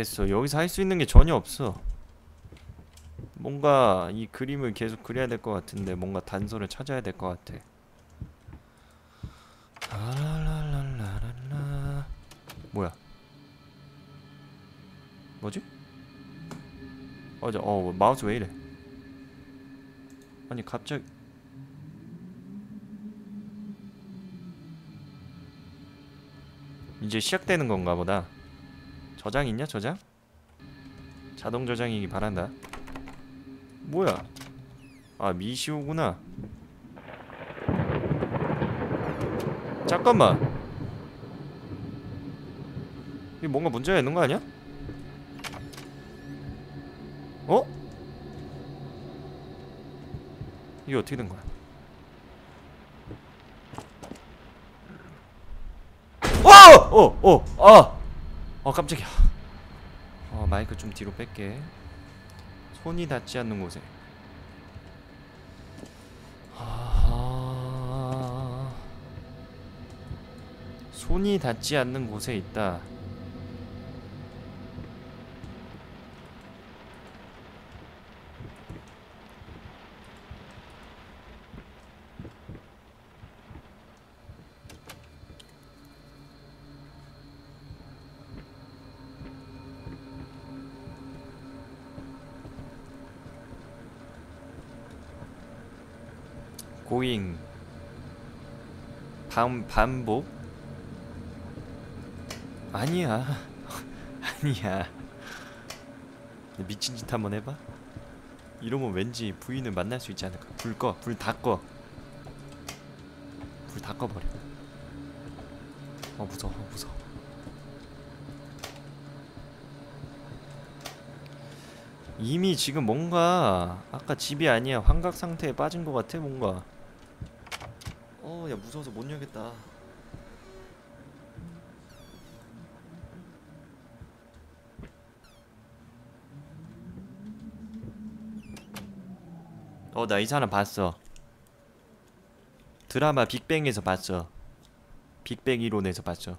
됐어. 여기서 할 수 있는 게 전혀 없어. 뭔가 이 그림을 계속 그려야 될 것 같은데 뭔가 단서를 찾아야 될 것 같아. 라라라라라라. 뭐야? 뭐지? 어저 어 마우스 왜 이래? 아니 갑자기. 이제 시작되는 건가 보다 저장 있냐 저장? 자동 저장이기 바란다 뭐야 아 미시오구나 잠깐만 이게 뭔가 문제가 있는 거 아니야? 어? 이게 어떻게 된 거야? 와! 어! 어! 아! 어 깜짝이야. 어 마이크 좀 뒤로 뺄게. 손이 닿지 않는 곳에. 손이 닿지 않는 곳에 있다 고잉. 반 반복? 아니야. 아니야. 미친 짓 한번 해봐. 이러면 왠지 부인을 만날 수 있지 않을까? 불 꺼 불 다 꺼. 불 다 꺼버려. 어 무서워 어, 무서워. 이미 지금 뭔가 아까 집이 아니야. 환각 상태에 빠진 것 같아 뭔가. 어 야 무서워서 못 열겠다. 어 나 이 사람 봤어. 드라마 빅뱅에서 봤어. 빅뱅 이론에서 봤어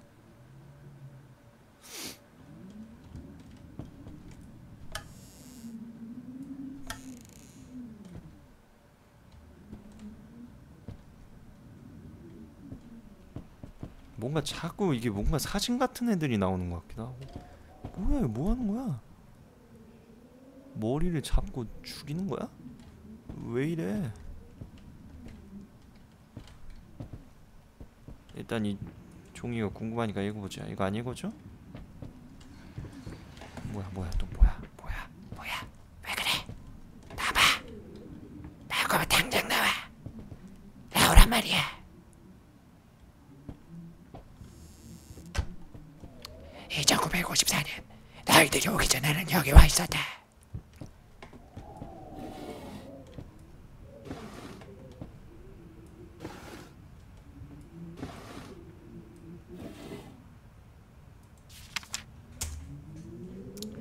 뭔가 자꾸 이게 뭔가 사진 같은 애들이 나오는 것 같기도 하고 뭐야 뭐 하는 거야 머리를 잡고 죽이는 거야? 왜 이래 일단 이 종이가 궁금하니까 읽어보자 이거 안 읽어줘? 뭐야 뭐야 또 뭐야 뭐야 뭐야? 왜 그래? 나봐. 나올 거면 당장 나와. 나오란 말이야. 1954년 너희들이 오기 전 나는 여기 와 있었다.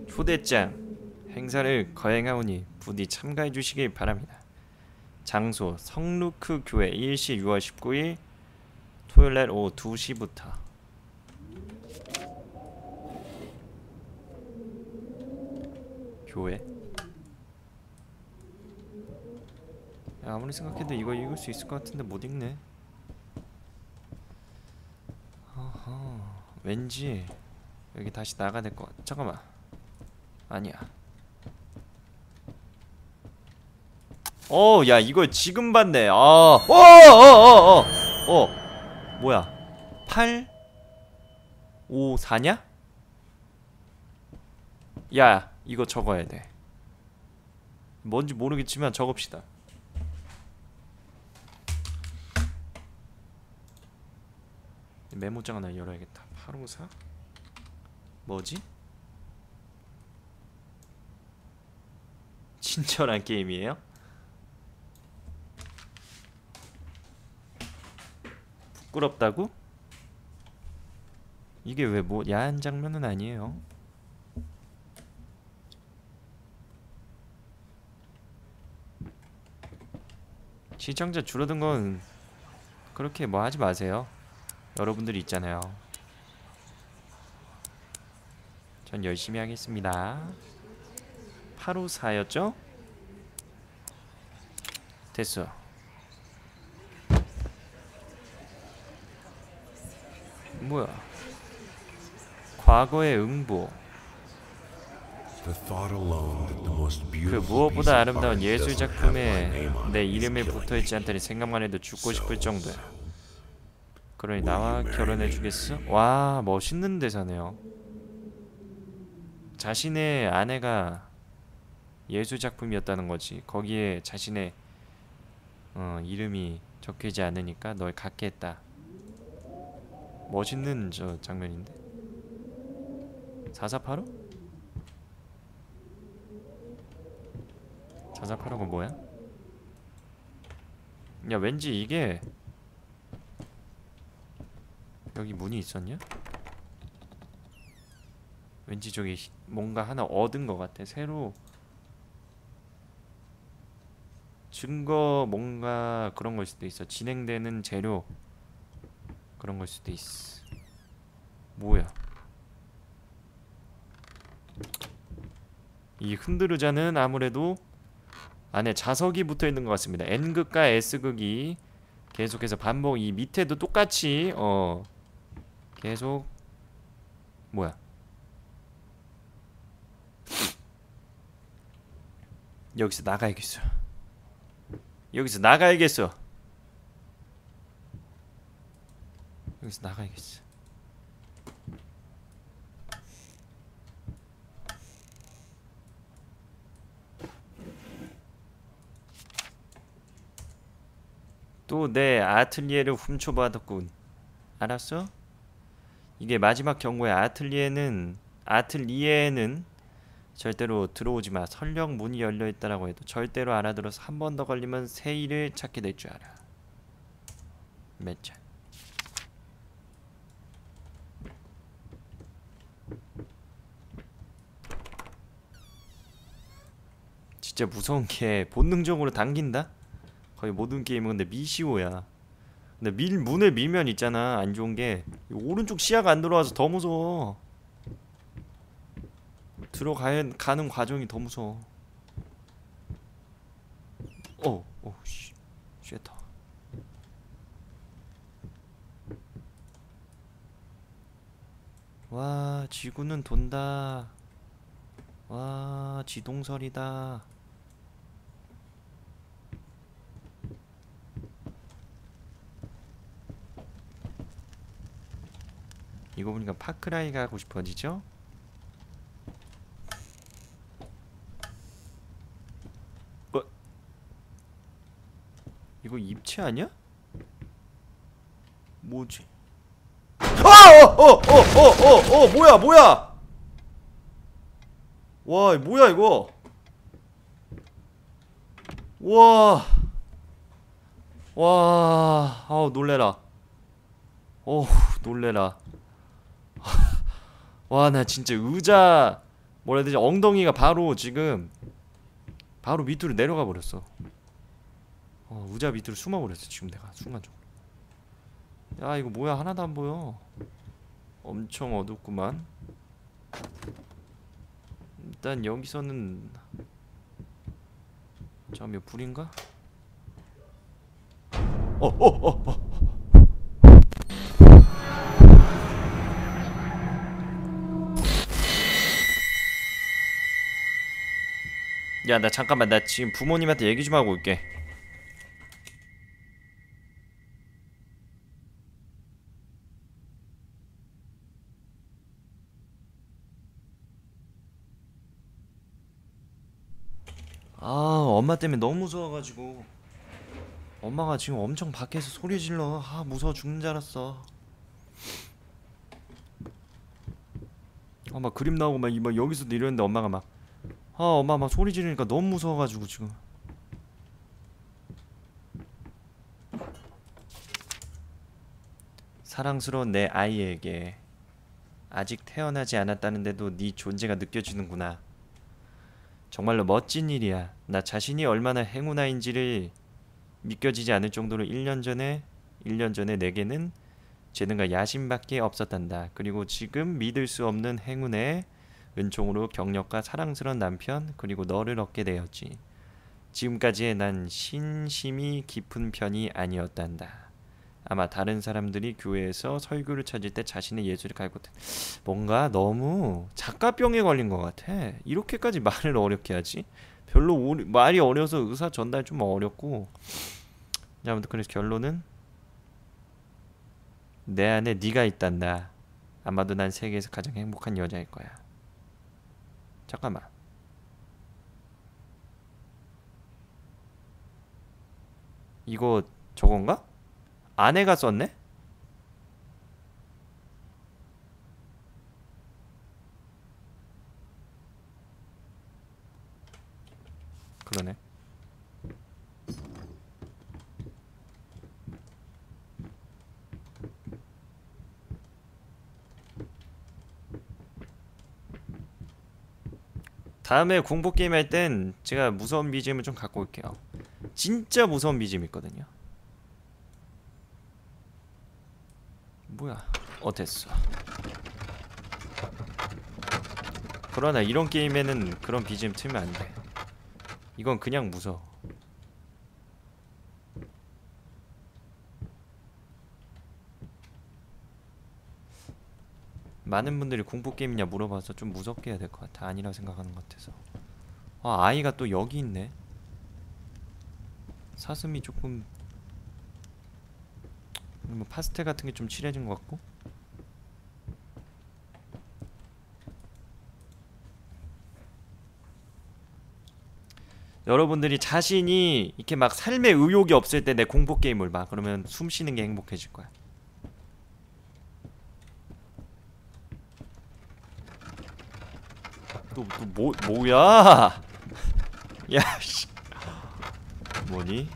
초대장 행사를 거행하오니 부디 참가해 주시길 바랍니다. 장소 성루크 교회 일시 6월 19일 토요일 날 오후 2시부터 교회 야, 아무리 생각해도 이거 읽을 수 있을 것 같은데 못 읽네 어허 왠지 여기 다시 나가야 될 것 같... 잠깐만 아니야 어, 야, 이걸 지금 봤네. 아, 어, 어, 어, 어, 어, 뭐야? 8, 5, 4냐? 야, 이거 적어야 돼. 뭔지 모르겠지만 적읍시다. 메모장 하나 열어야겠다. 854? 뭐지? 친절한 게임이에요? 부끄럽다고? 이게 왜 뭐 야한 장면은 아니에요. 시청자 줄어든 건 그렇게 뭐 하지 마세요. 여러분들이 있잖아요. 전 열심히 하겠습니다. 854였죠? 됐어. 뭐야? 과거의 응보. The thought alone that the most 그 무엇보다 아름다운 예술 작품에 내 이름이 killing 붙어 있지 않다니 생각만 해도 죽고 싶을 정도야. 그러니 나와 결혼해 주겠어? 와 멋있는 대사네요. 자신의 아내가 예술 작품이었다는 거지. 거기에 자신의 어, 이름이 적혀있지 않으니까 널 갖게 했다. 멋있는 저 장면인데. 4485? 4485가 뭐야? 야 왠지 이게 여기 문이 있었냐? 왠지 저기 히- 뭔가 하나 얻은 것 같아 새로 증거 뭔가 그런 걸 수도 있어 진행되는 재료 그런 걸 수도 있어 뭐야 이 흔들의자는 아무래도 안에 자석이 붙어 있는 것 같습니다. N극과 S극이 계속해서 반복 이 밑에도 똑같이 어 계속 뭐야 여기서 나가야겠어. 여기서 나가야겠어. 여기서 나가야겠어. 또 내 아틀리에를 훔쳐받았군. 알았어? 이게 마지막 경고야. 아틀리에는 아틀리에는 절대로 들어오지 마. 설령 문이 열려 있다라고 해도 절대로 알아들어서 한 번 더 걸리면 새 일을 찾게 될 줄 알아. 맺자. 진짜 무서운 게 본능적으로 당긴다? 거의 모든 게임은 근데 미시오야. 근데 밀 문을 밀면 있잖아 안 좋은 게 오른쪽 시야가 안 들어와서 더 무서워. 들어가는 가는 과정이 더 무서워. 어, 어, 씨, 쉐터. 와, 지구는 돈다. 와, 지동설이다. 이거 보니까 파크라이 가고 싶어지죠? 어? 이거 입체 아니야? 뭐지? 아! 어! 어! 어! 어! 어! 어! 뭐야 뭐야! 와 뭐야 이거 와 와, 아우 놀래라. 어우 놀래라. 와 나 진짜 의자 뭐라 해야 되지? 엉덩이가 바로 지금 바로 밑으로 내려가 버렸어. 어, 의자 밑으로 숨어 버렸어 지금 내가 순간적으로. 야 이거 뭐야? 하나도 안 보여. 엄청 어둡구만. 일단 여기서는 잠깐만 불인가? 어어어어 어, 야, 나 잠깐만. 나 지금 부모님한테 얘기 좀 하고 올게. 아, 엄마 때문에 너무 무서워가지고. 엄마가 지금 엄청 밖에서 소리 질러. 아, 무서워 죽는 줄 알았어. 엄마 그림 나오고 막, 이- 막 여기서도 이러는데 엄마가 막 아 엄마 막 소리 지르니까 너무 무서워가지고 지금. 사랑스러운 내 아이에게 아직 태어나지 않았다는데도 네 존재가 느껴지는구나. 정말로 멋진 일이야. 나 자신이 얼마나 행운아인지를 믿겨지지 않을 정도로 1년 전에 1년 전에 내게는 재능과 야심밖에 없었단다. 그리고 지금 믿을 수 없는 행운에 은총으로 경력과 사랑스러운 남편 그리고 너를 얻게 되었지. 지금까지의 난 신심이 깊은 편이 아니었단다. 아마 다른 사람들이 교회에서 설교를 찾을 때 자신의 예술을 갈고 뭔가 너무 작가병에 걸린 것 같아. 이렇게까지 말을 어렵게 하지? 별로 오, 말이 어려서 의사 전달 좀 어렵고. 자, 아무튼 그래서 결론은 내 안에 네가 있단다. 아마도 난 세계에서 가장 행복한 여자일 거야. 잠깐만. 이거 저건가? 아내가 썼네? 그러네. 다음에 공포 게임 할 땐 제가 무서운 BGM을 좀 갖고 올게요. 진짜 무서운 BGM 있거든요. 뭐야? 어땠어? 그러나 이런 게임에는 그런 BGM 틀면 안 돼. 이건 그냥 무서워. 많은 분들이 공포 게임이냐 물어봐서 좀 무섭게 해야 될 것 같아. 아니라 생각하는 것 같아서. 아 아이가 또 여기 있네. 사슴이 조금 뭐 파스텔 같은 게 좀 칠해진 것 같고. 여러분들이 자신이 이렇게 막 삶에 의욕이 없을 때 내 공포 게임을 봐. 그러면 숨 쉬는 게 행복해질 거야. 또, 또, 뭐, 뭐야? 야, 씨. 뭐니?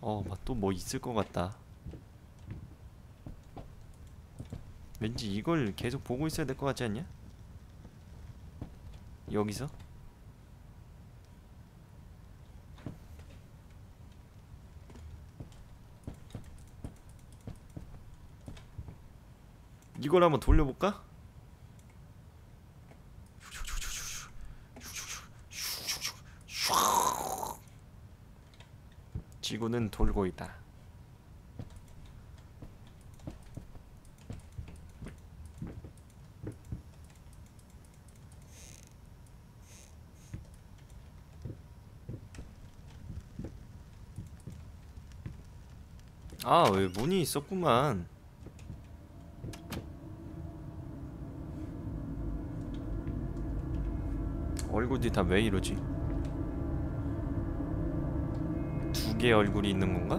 어, 막또뭐 있을 것 같다. 왠지 이걸 계속 보고 있어야 될 것 같지 않냐? 여기서? 이걸 한번 돌려볼까? 지구는 돌고 있다. 아, 왜 문이 있었구만. 얼굴이 다 왜 이러지? 두 개의 얼굴이 있는 건가?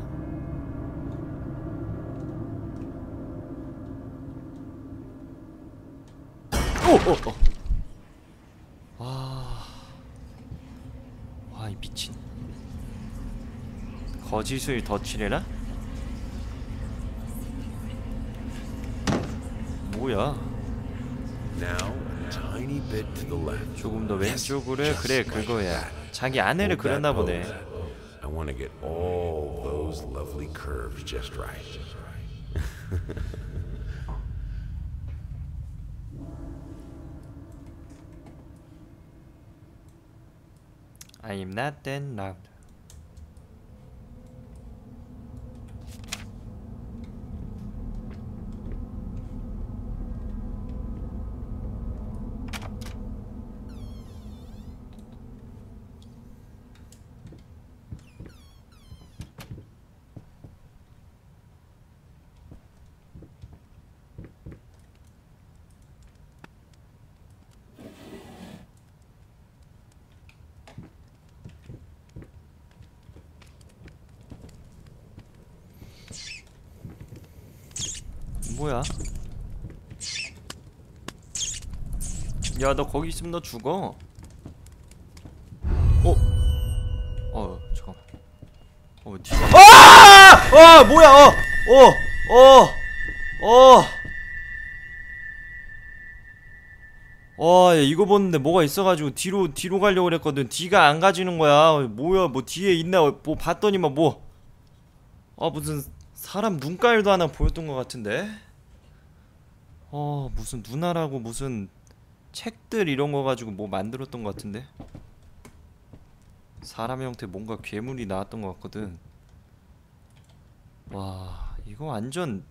오! 어, 어. 와... 와, 이 미친. 거짓을 더 칠해라? 뭐야? Now, 조금 더 왼쪽으로 Just 그래 like 그거야. that. 자기 아내를 Hold that 그렸나 보네. pose. I want to get all those lovely curves just right. I'm not that loud. 야, 너 거기 있으면 너 죽어. 어? 어, 잠깐만. 어, 뒤가. 아! 아, 뭐야? 어, 어, 어, 어. 와, 야, 이거 보는데 뭐가 있어가지고 뒤로 뒤로 가려고 그랬거든. 뒤가 안 가지는 거야. 뭐야? 뭐 뒤에 있나? 뭐 봤더니만 뭐. 아 무슨 사람 눈깔도 하나 보였던 것 같은데 어 무슨 누나라고 무슨 책들 이런 거 가지고 뭐 만들었던 것 같은데? 사람 형태 뭔가 괴물이 나왔던 것 같거든. 와 이거 완전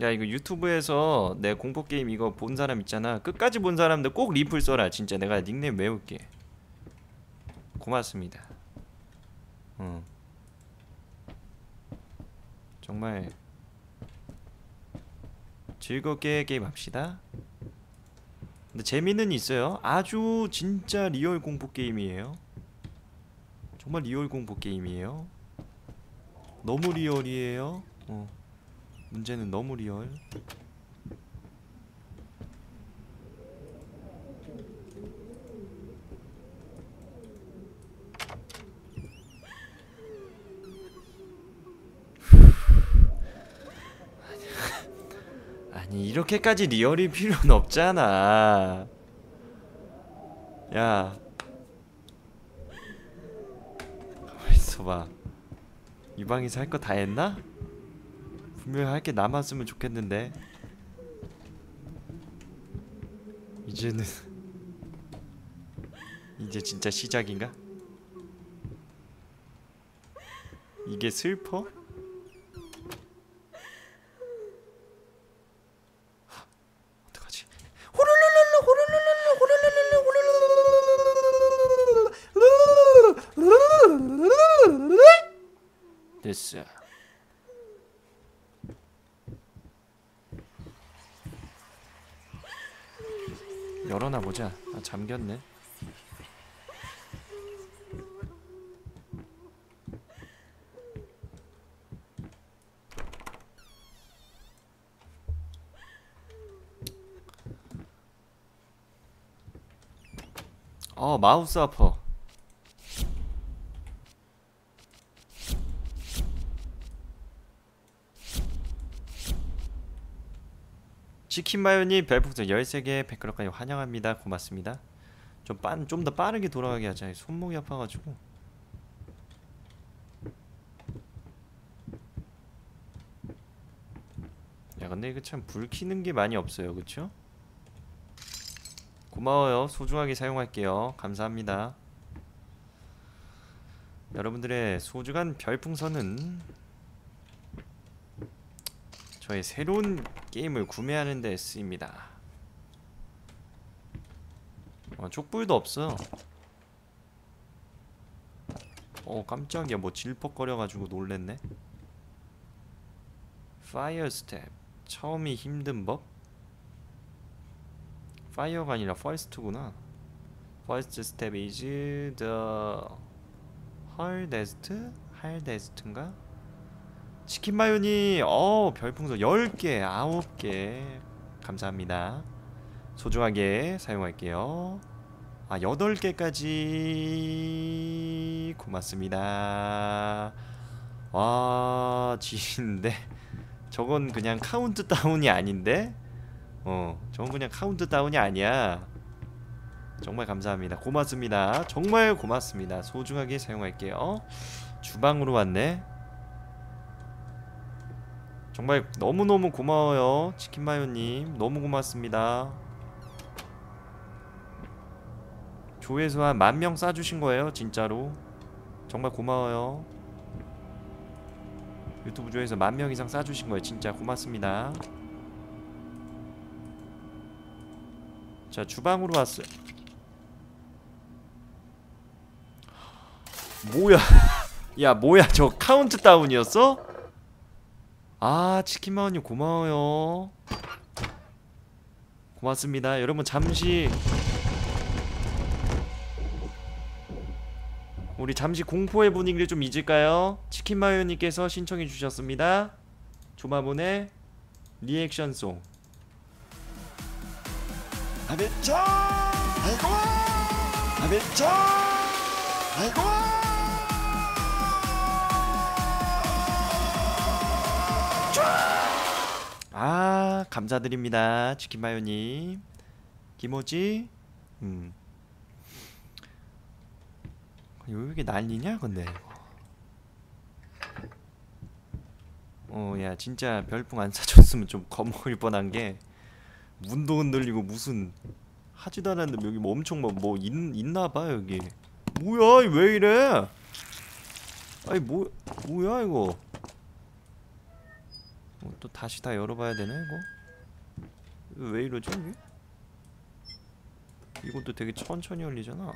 야 이거 유튜브에서 내 공포 게임 이거 본 사람 있잖아. 끝까지 본 사람들 꼭 리플 써라 진짜. 내가 닉네임 외울게. 고맙습니다. 어. 정말 즐겁게 게임합시다. 근데 재미는 있어요. 아주 진짜 real 공포 게임이에요. 정말 real 공포 게임이에요. 너무 real이에요. 어. 문제는 너무 real 아니 이렇게까지 리얼일 필요는 없잖아 야 가만히 있어봐 이 방에서 할 거 다 했나? 분명히 할 게 남았으면 좋겠는데 이제는 이제 진짜 시작인가? 이게 슬퍼? 어떡하지? 됐어 열어놔 보자. 아 잠겼네. 어 마우스 아파. 치킨 마요님 별풍선 13개 100그릇까지 환영합니다. 고맙습니다. 좀좀더 빠르게 돌아가게 하자. 손목이 아파가지고. 야 근데 이거 참불 켜는 게 많이 없어요. 그쵸? 고마워요. 소중하게 사용할게요. 감사합니다. 여러분들의 소중한 별풍선은 저의 새로운 게임을 구매하는 데 쓰입니다. 어, 촛불도 없어. 어 깜짝이야 뭐 질퍽거려가지고 놀랬네. fire step 처음이 힘든 법? fire가 아니라 first구나. First step is the hardest? hardest인가? 치킨 마요니 어 별풍선 10개 9개. 감사합니다. 소중하게 사용할게요. 아 8개까지. 고맙습니다. 와 지인데. 저건 그냥 카운트 다운이 아닌데? 어 저건 그냥 카운트 다운이 아니야. 정말 감사합니다. 고맙습니다. 정말 고맙습니다. 소중하게 사용할게요. 주방으로 왔네 정말 너무너무 고마워요 치킨마요님. 너무 고맙습니다. 조회수 한 만 명 쏴주신 거예요 진짜로. 정말 고마워요. 유튜브 조회수 만 명 이상 쏴주신 거예요 진짜 고맙습니다. 자 주방으로 왔어요. 뭐야? 야 뭐야? 저 카운트 다운이었어? 아 치킨마요님 고마워요. 고맙습니다. 여러분 잠시 우리 잠시 공포의 분위기를 좀 잊을까요? 치킨마요님께서 신청해 주셨습니다. 조마본의 리액션송. 아베차! 아이고 아베차! 아이고 아 감사드립니다. 치킨마요님. 김오지? 음. 여기 난리냐 근데? 어 야 진짜 별풍 안 사줬으면 좀 겁먹을 뻔한 게 문도 흔들리고 무슨 하지도 않았는데 여기 뭐 엄청 뭐, 뭐 있, 있나봐 여기. 뭐야 이왜 이래? 아니 뭐 뭐야 이거 어, 또 다시 다 열어봐야 이거. 이거 왜 이러지 이게? 이것도 되게 천천히 열리잖아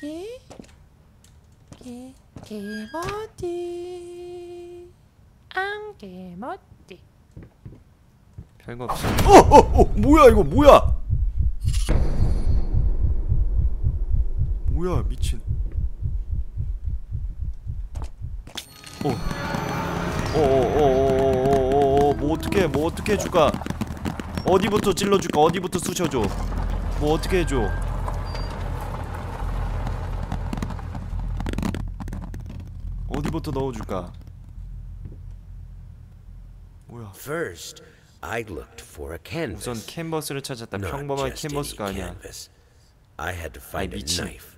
개, 개, 개머리, 안 개머리. 별거 없어. 어, 어, 어, 뭐야 이거 뭐야? 뭐야 미친. 어, 어, 어, 어, 어, 어, 어, 뭐 어떻게, 뭐 어떻게 해줄까? 어디부터 찔러줄까? 어디부터 쑤셔줘? 뭐 어떻게 해줘? 어디부터 넣어줄까? 뭐야? First, I looked for a canvas. 우선 캔버스를 찾았다. 평범한 캔버스가 아니야. I had to find a knife.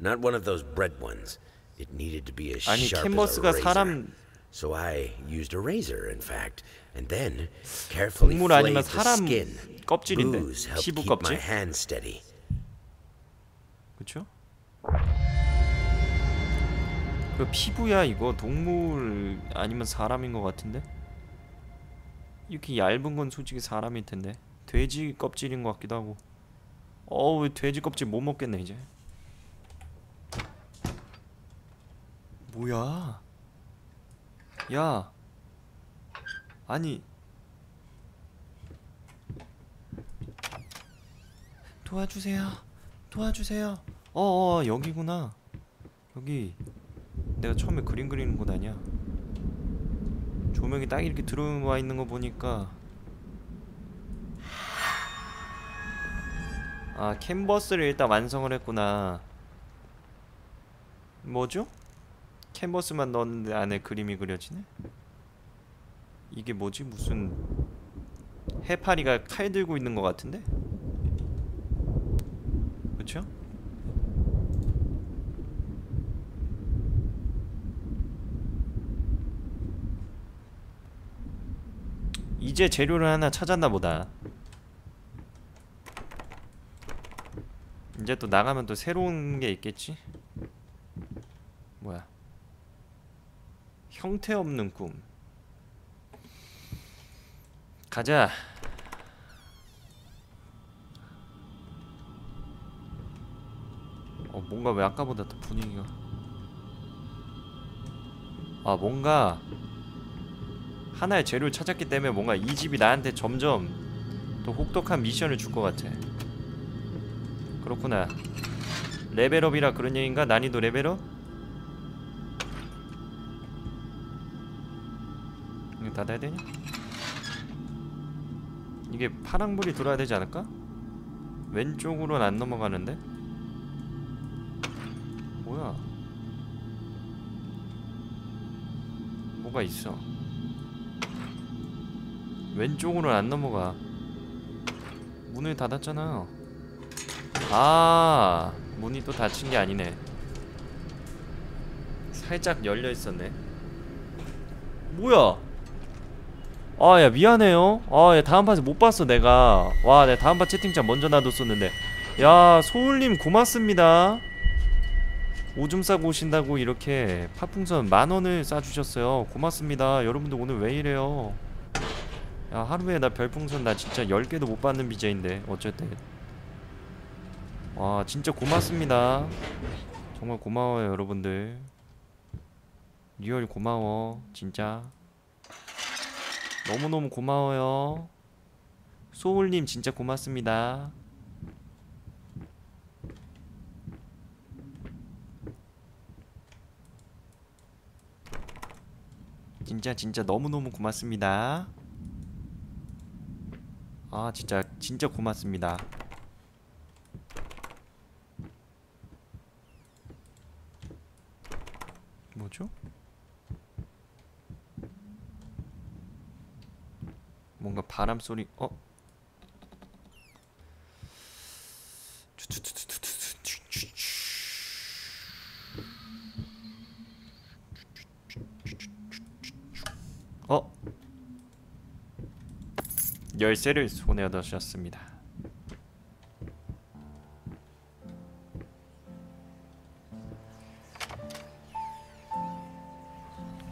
Not one of those bread ones. It needed to be as 아니 sharp as a 캔버스가 razor. 사람 So I used a razor, in fact, and then carefully flayed the skin. 껍질인데 Booze helped 피부 keep 껍질 my hand steady. 그쵸? 그 피부야 이거 동물 아니면 사람인 것 같은데 이렇게 얇은 건 솔직히 사람일 텐데. 돼지 껍질인 것 같기도 하고. 어우 돼지 껍질 못 먹겠네 이제. 뭐야? 야. 아니. 도와주세요. 도와주세요. 어어 여기구나. 여기. 내가 처음에 그림 그리는 곳 아니야 조명이 딱 이렇게 들어와 있는 거 보니까 아 캔버스를 일단 완성을 했구나 뭐죠? 캔버스만 넣었는데 안에 그림이 그려지네 이게 뭐지 무슨 해파리가 칼 들고 있는 것 같은데 그쵸? 이제 재료를 하나 찾았나 보다. 이제 또 나가면 또 새로운 게 있겠지? 뭐야? 형태 없는 꿈. 가자. 어, 뭔가 왜 아까보다 더 분위기가. 아, 뭔가 하나의 재료를 찾았기 때문에 뭔가 이 집이 나한테 점점 더 혹독한 미션을 줄 것 같아. 그렇구나. 레벨업이라 그런 얘기인가? 난이도 레벨업? 이거 닫아야 되냐? 이게 파랑불이 들어야 되지 않을까? 왼쪽으로는 안 넘어가는데? 뭐야? 뭐가 있어? 왼쪽으로는 안 넘어가. 문을 닫았잖아. 아, 문이 또 닫힌 게 아니네. 살짝 열려 있었네. 뭐야? 아, 야 미안해요. 아, 야 다음 판에 못 봤어 내가. 와, 내가 다음 판 채팅창 먼저 놔뒀었는데. 야, 소울님 고맙습니다. 오줌 싸고 오신다고 이렇게 파풍선 만 원을 싸주셨어요. 고맙습니다. 여러분들 오늘 왜 이래요? 야 하루에 나 별풍선 나 진짜 10개도 못 받는 BJ인데 어쨌든. 와 진짜 고맙습니다. 정말 고마워요 여러분들. real 고마워 진짜. 너무너무 고마워요. 소울님 진짜 고맙습니다. 진짜 진짜 너무너무 고맙습니다 아 진짜 진짜 고맙습니다 뭐죠? 뭔가 바람 소리 어? 어? 열쇠를 손에 얻으셨습니다.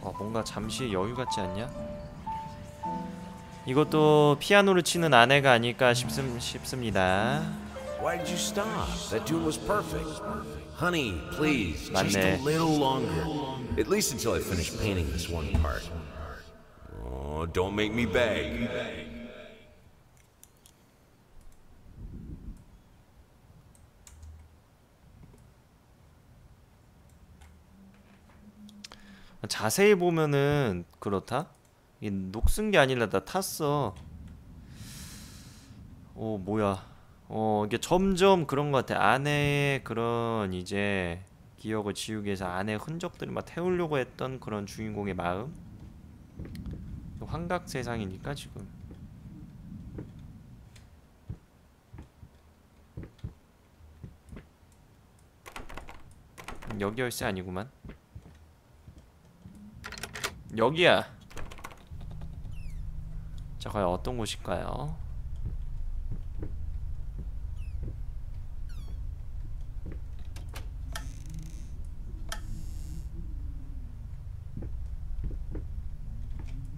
어, 뭔가 잠시 여유 같지 않냐? 이것도 피아노를 치는 아내가 아닐까 싶습, 싶습니다. Why did you stop? That tune was perfect. Honey, please, just a 맞네. little longer. At least until I finish painting this one part. Oh, don't make me beg. 자세히 보면은 그렇다. 이 녹슨 게 아니라 나 탔어. 어 뭐야? 어 이게 점점 그런 것 같아. 아내의 그런 이제 기억을 지우기 위해서 아내의 흔적들을 막 태우려고 했던 그런 주인공의 마음. 환각 세상이니까 지금. 음, 여기 열쇠 아니구만. 여기야. 자, 과연 어떤 곳일까요?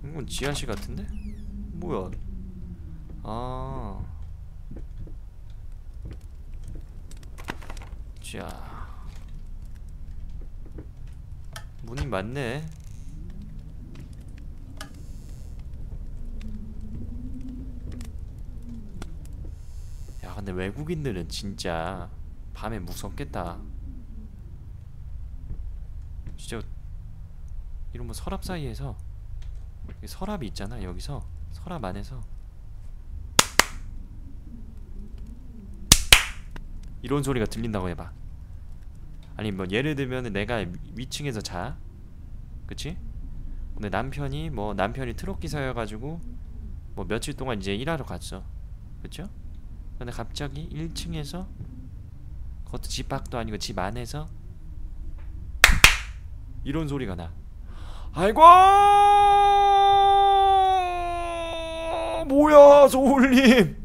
이건 지하실 같은데? 뭐야? 아. 자. 문이 많네. 야 근데 외국인들은 진짜 밤에 무섭겠다. 진짜 이런 뭐 서랍 사이에서 이 서랍이 있잖아 여기서. 서랍 안에서. 이런 소리가 들린다고 해봐. 아니 뭐 예를 들면 내가 위- 위층에서 자. 그치? 근데 남편이 뭐 남편이 트럭 기사여가지고 뭐 며칠 동안 이제 일하러 갔어. 그쵸? 근데 갑자기 1층에서 그것도 집 밖도 아니고 집 안에서 이런 소리가 나. 아이고 뭐야 소울님